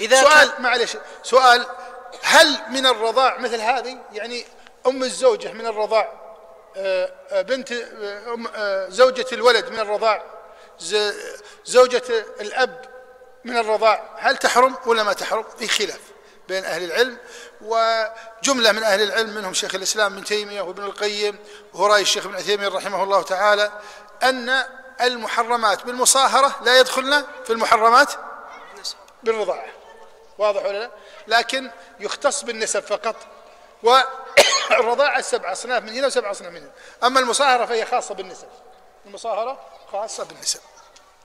إذا سؤال كان- معلش سؤال هل من الرضاع مثل هذه؟ يعني أم الزوجة من الرضاع آه، آه، بنت آه، أم زوجة الولد من الرضاع زوجة الأب من الرضاع هل تحرم ولا ما تحرم؟ في خلاف بين أهل العلم وجملة من أهل العلم منهم شيخ الإسلام ابن تيمية وابن القيم وهو رأي الشيخ ابن عثيمين رحمه الله تعالى أن المحرمات بالمصاهرة لا يدخلن في المحرمات بالرضاعة. واضح ولا لا؟ لكن يختص بالنسب فقط. والرضاعة سبع أصناف من هنا وسبع أصناف من هنا. أما المصاهرة فهي خاصة بالنسب. المصاهرة خاصة بالنسب.